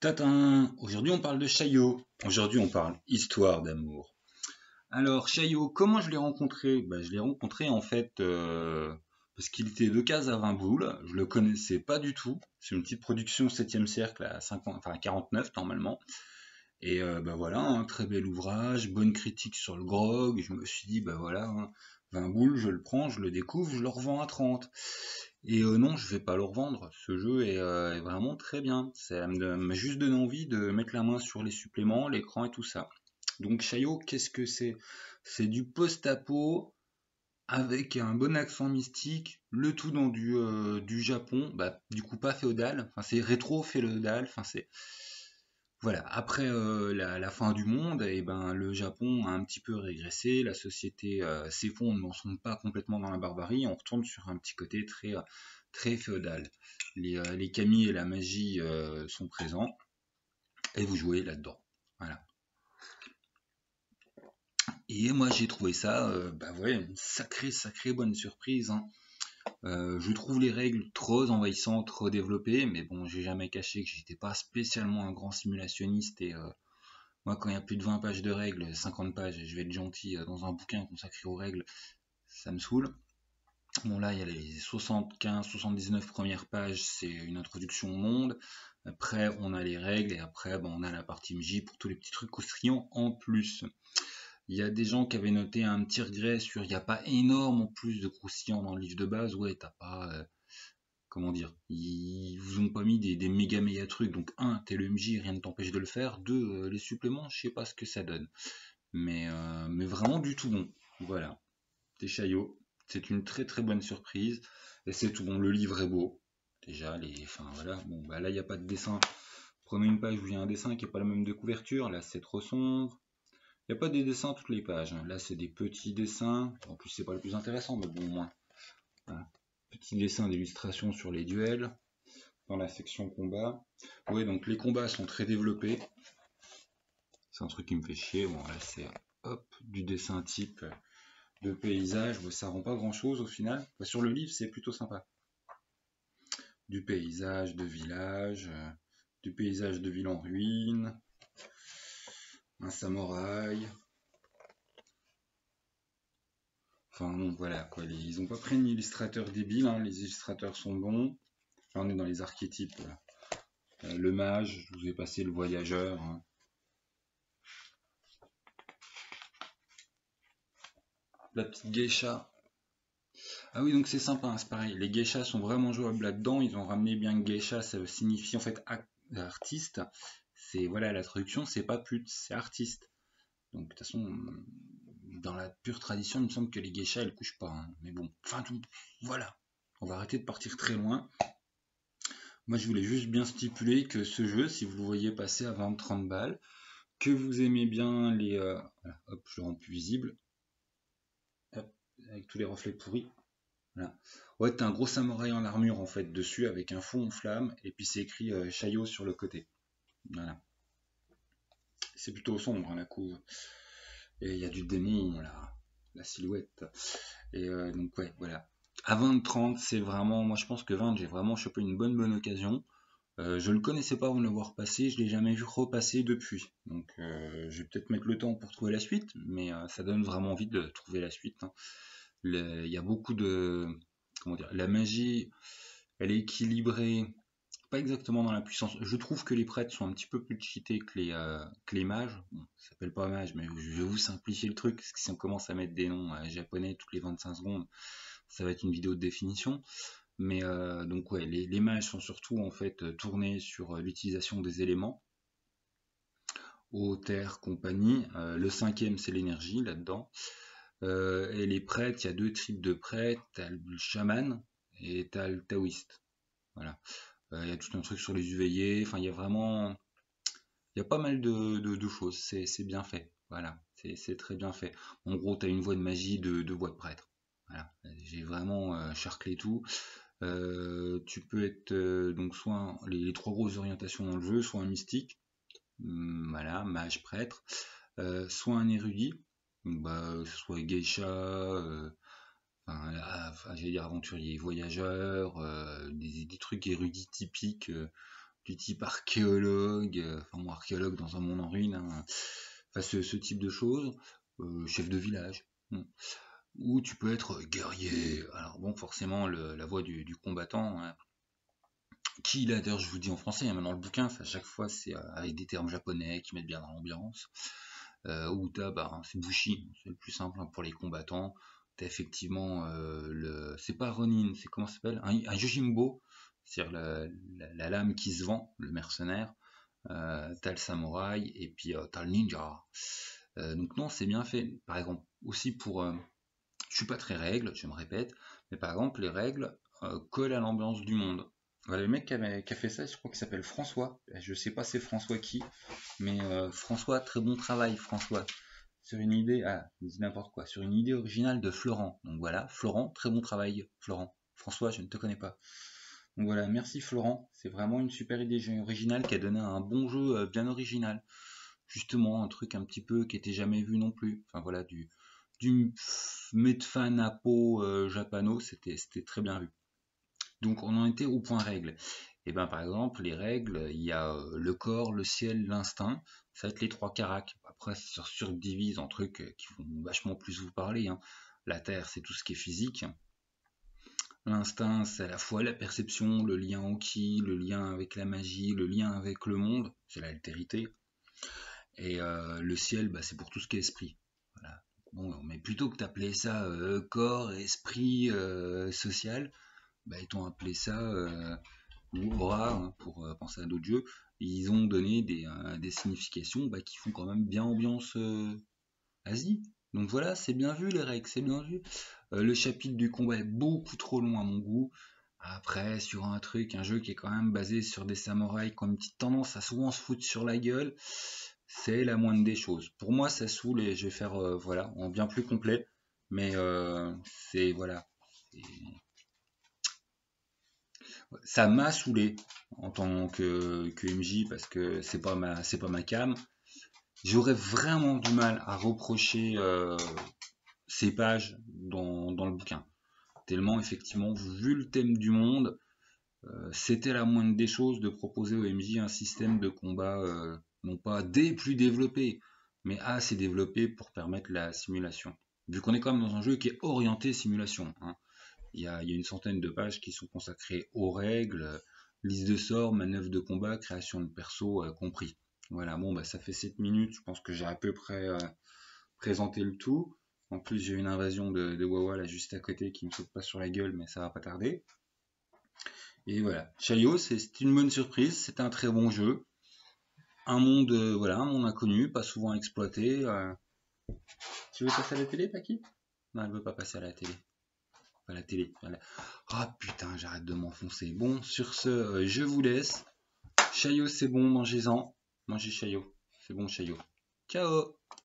Tatin Aujourd'hui on parle de Chaillot. Aujourd'hui on parle histoire d'amour. Alors Chaillot, comment je l'ai rencontré? Bah, Je l'ai rencontré en fait euh, parce qu'il était de case à 20 boules. Je le connaissais pas du tout. C'est une petite production 7e cercle à 50, enfin 49 normalement. Et euh, bah voilà, un très bel ouvrage, bonne critique sur le grog. Je me suis dit, bah voilà, 20 hein, boules, je le prends, je le découvre, je le revends à 30. Et euh, non, je vais pas le revendre. Ce jeu est, euh, vraiment très bien. Ça m'a juste donné envie de mettre la main sur les suppléments, l'écran et tout ça. Donc Chayo, qu'est-ce que c'est? C'est du post-apo avec un bon accent mystique, le tout dans du, euh, Japon, bah, du coup pas féodal, enfin c'est rétro-féodal, enfin c'est voilà, après euh, la, fin du monde, eh ben, le Japon a un petit peu régressé, la société euh, s'effondre, mais on ne sommes pas complètement dans la barbarie, on retourne sur un petit côté très, très féodal. Les, euh, kami et la magie sont présents, et vous jouez là-dedans. Voilà. Et moi j'ai trouvé ça, bah ouais, une sacrée, sacrée bonne surprise. Hein. Euh, je trouve les règles trop envahissantes, trop développées, mais bon, j'ai jamais caché que j'étais pas spécialement un grand simulationniste et euh, moi, quand il y a plus de 20 pages de règles, 50 pages, je vais être gentil, euh, dans un bouquin consacré aux règles, ça me saoule. Bon, là, il y a les 75-79 premières pages, c'est une introduction au monde. Après, on a les règles, et après, on a la partie MJ pour tous les petits trucs croustillants en plus. Il y a des gens qui avaient noté un petit regret sur il n'y a pas énorme en plus de croustillants dans le livre de base. Ouais, t'as pas. Euh, comment dire Ils vous ont pas mis des, méga méga trucs. Donc, un, t'es le MJ, rien ne t'empêche de le faire. Deux, euh, les suppléments, je sais pas ce que ça donne. Mais, euh, vraiment du tout bon. Voilà. T'es Chaillot. C'est une très très bonne surprise. Et c'est tout bon. Le livre est beau. Déjà, les. Enfin voilà. Bon, bah là, il n'y a pas de dessin. Prenez une page où il y a un dessin qui n'est pas la même de couverture. Là, c'est trop sombre. Il n'y a pas des dessins toutes les pages. Hein. Là, c'est des petits dessins. En plus, c'est pas le plus intéressant, mais bon, au moins. Petit dessin d'illustration sur les duels dans la section combat. Oui, donc les combats sont très développés. C'est un truc qui me fait chier. Bon, là, c'est hop, du dessin type de paysage. ça rend pas grand chose au final. sur le livre, c'est plutôt sympa. Du paysage de village, euh, du paysage de ville en ruine, un samouraï. Enfin bon, voilà, quoi. ils ont pas pris un illustrateur débile, hein. les illustrateurs sont bons. On est dans les archétypes. Euh, le mage, je vous ai passé le voyageur. Hein. La petite geisha. Ah oui, donc c'est sympa, hein, c'est pareil. Les geishas sont vraiment jouables là-dedans. Ils ont ramené bien geisha, ça signifie en fait artiste voilà la traduction c'est pas pute c'est artiste donc de toute façon dans la pure tradition il me semble que les geishas elles couchent pas hein. mais bon enfin tout voilà on va arrêter de partir très loin moi je voulais juste bien stipuler que ce jeu si vous le voyez passer à 20-30 balles que vous aimez bien les euh, hop je le rends plus visible avec tous les reflets pourris voilà. Ouais, t'as un gros samouraï en armure en fait dessus avec un fond en flamme et puis c'est écrit euh, sur le côté. Voilà. C'est plutôt sombre, hein, la couve. Et il y a du démon, là, la silhouette. Et euh, donc, ouais, voilà. À 20-30, c'est vraiment, moi je pense que 20, j'ai vraiment chopé une bonne bonne occasion. Euh, je ne le connaissais pas avant de le voir passer, je l'ai jamais vu repasser depuis. Donc euh, je vais peut-être mettre le temps pour trouver la suite, mais ça donne vraiment envie de trouver la suite. Hein. Il y a beaucoup de... Comment dire La magie, elle est équilibrée pas exactement dans la puissance. Je trouve que les prêtres sont un petit peu plus cheatés que les, euh, que les mages. Bon, ça s'appelle pas mage, mais je vais vous simplifier le truc, parce que si on commence à mettre des noms euh, japonais toutes les 25 secondes, ça va être une vidéo de définition. Mais euh, donc ouais, les, les, mages sont surtout en fait tournés sur l'utilisation des éléments. Eau, terre, compagnie. le cinquième, c'est l'énergie là-dedans. et les prêtres, il y a deux types de prêtres. T'as le chaman et t'as le taoïste. Voilà. Euh, il y a tout un truc sur les UViers. Enfin, il y a vraiment. Il y a pas mal de, choses. C'est bien fait. Voilà. C'est très bien fait. En gros, tu as une voix de magie de, voix de prêtre. Voilà. J'ai vraiment euh, charclé tout. Euh, tu peux être donc soit les, trois grosses orientations dans le jeu, soit un mystique, hum, voilà, mage prêtre, soit un érudit, bah, soit geisha, enfin, j'allais dire aventurier, voyageur, euh, des, trucs érudits typiques euh, du type archéologue, enfin moi archéologue dans un monde en ruine, hein, enfin ce, type de choses, chef de village. Ou tu peux être guerrier. Alors bon, forcément, la voix du, combattant, hein, qui là d'ailleurs je vous dis en français, hein, maintenant le bouquin, à chaque fois c'est avec des termes japonais qui mettent bien dans l'ambiance. Euh, ou t'as, bah, c'est Bushi, c'est le plus simple pour les combattants effectivement euh, le c'est pas Ronin c'est comment s'appelle? Un, un Yojimbo c'est-à-dire la, lame qui se vend le mercenaire euh, t'as le samouraï et puis euh, t'as le ninja. Donc non c'est bien fait. Par exemple aussi pour je suis pas très règle je me répète mais par exemple les règles collent à l'ambiance du monde. Voilà, le mec qui, qui, a fait ça, je crois qu'il s'appelle François. Je sais pas c'est François qui, mais François, très bon travail, François sur une idée, ah, dis n'importe quoi, sur une idée originale de Florent. Donc voilà, Florent, très bon travail, Florent. François, je ne te connais pas. Donc voilà, merci Florent, c'est vraiment une super idée originale qui a donné un bon jeu euh, bien original. Justement, un truc un petit peu qui était jamais vu non plus. Enfin voilà, du, du Medfan Apo euh, Japano, c'était très bien vu. Donc on en était au point règle. Et ben par exemple, les règles, il y a euh, le corps, le ciel, l'instinct, ça va être les trois caracs. Après, ça se subdivise en trucs euh, qui vont vachement plus vous parler. Hein. La Terre, c'est tout ce qui est physique. L'instinct, c'est à la fois la perception, le lien au qui, le lien avec la magie, le lien avec le monde, c'est l'altérité. Et euh, le ciel, bah, c'est pour tout ce qui est esprit. Bon, mais plutôt que d'appeler ça corps, esprit, social, bah, ils t'ont appelé ça ou aura, hein, pour euh, penser à d'autres jeux, ils ont donné des, euh, significations bah, qui font quand même bien ambiance euh, Asie. Donc voilà, c'est bien vu les règles, c'est bien vu. le chapitre du combat est beaucoup trop long à mon goût. Après, sur un truc, un jeu qui est quand même basé sur des samouraïs qui ont une petite tendance à souvent se foutre sur la gueule, c'est la moindre des choses. Pour moi, ça saoule et je vais faire, voilà, en bien plus complet. Mais c'est, voilà, ça m'a saoulé en tant que, MJ parce que c'est pas ma pas ma cam. J'aurais vraiment du mal à reprocher euh, ces pages dans, le bouquin. Tellement effectivement, vu le thème du monde, euh, c'était la moindre des choses de proposer au MJ un système de combat euh, non pas des plus développé, mais assez développé pour permettre la simulation. Vu qu'on est quand même dans un jeu qui est orienté simulation. Hein. Il y, a, une centaine de pages qui sont consacrées aux règles, liste de sorts, manœuvres de combat, création de perso euh, compris. Voilà, bon, bah, ça fait 7 minutes, je pense que j'ai à peu près euh, présenté le tout. En plus, j'ai une invasion de, Wawa là juste à côté qui me saute pas sur la gueule, mais ça va pas tarder. Et voilà, Chayo, c'est une bonne surprise, c'est un très bon jeu. Un monde, euh, voilà, un monde inconnu, pas souvent exploité. Tu veux passer à la télé, Paki? Non, elle veut pas passer à la télé la télé. Ah putain, j'arrête de m'enfoncer. Bon, sur ce, euh, je vous laisse. Chaillot, c'est bon, mangez-en. Mangez Chaillot. C'est bon, Chaillot. Ciao